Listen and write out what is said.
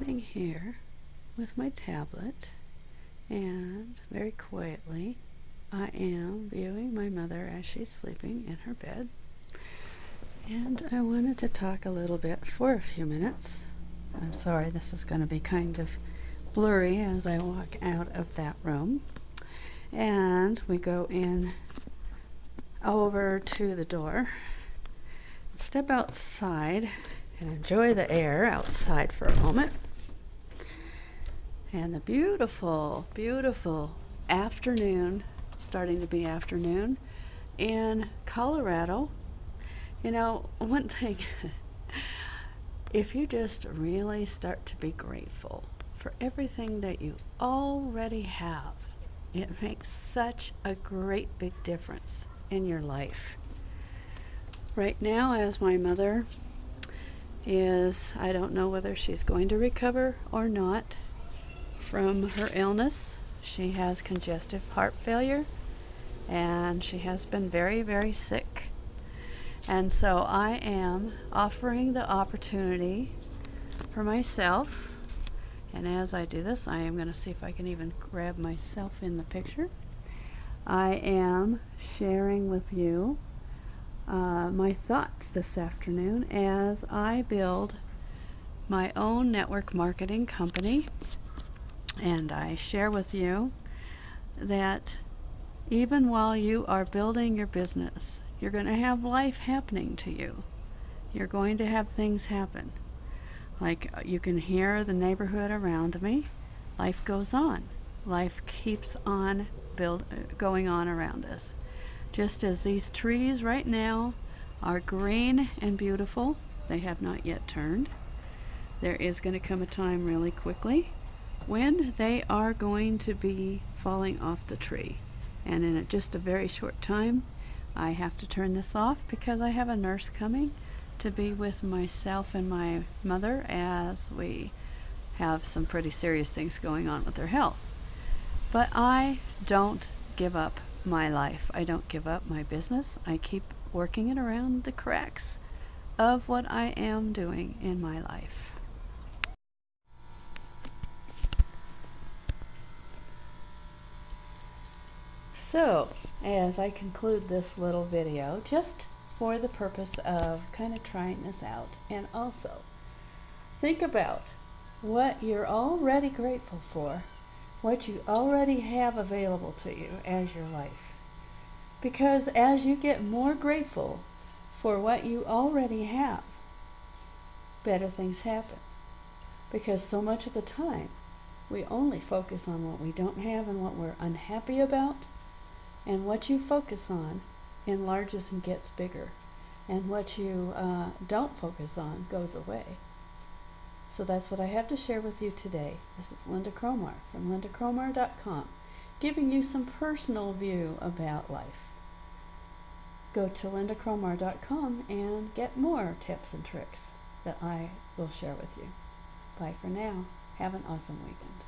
sitting here with my tablet and very quietly I am viewing my mother as she's sleeping in her bed. And I wanted to talk a little bit for a few minutes. I'm sorry, this is going to be kind of blurry as I walk out of that room. And we go in over to the door, step outside, and enjoy the air outside for a moment. And the beautiful, beautiful afternoon, starting to be afternoon, in Colorado. You know, one thing, if you just really start to be grateful for everything that you already have, it makes such a great big difference in your life. Right now, as my mother is, I don't know whether she's going to recover or not from her illness. She has congestive heart failure and she has been very, very sick. And so I am offering the opportunity for myself. And as I do this, I am going to see if I can even grab myself in the picture. I am sharing with you uh, my thoughts this afternoon as I build my own network marketing company. And I share with you that even while you are building your business, you're going to have life happening to you. You're going to have things happen. Like uh, you can hear the neighborhood around me. Life goes on. Life keeps on build, uh, going on around us. Just as these trees right now are green and beautiful, they have not yet turned. There is going to come a time really quickly when they are going to be falling off the tree. And in a, just a very short time, I have to turn this off because I have a nurse coming to be with myself and my mother as we have some pretty serious things going on with their health. But I don't give up my life. I don't give up my business. I keep working it around the cracks of what I am doing in my life. So, as I conclude this little video, just for the purpose of kind of trying this out, and also think about what you're already grateful for, what you already have available to you as your life. Because as you get more grateful for what you already have, better things happen. Because so much of the time, we only focus on what we don't have and what we're unhappy about and what you focus on enlarges and gets bigger. And what you uh, don't focus on goes away. So that's what I have to share with you today. This is Lynda Cromar from lyndacromar.com, giving you some personal view about life. Go to lyndacromar.com and get more tips and tricks that I will share with you. Bye for now. Have an awesome weekend.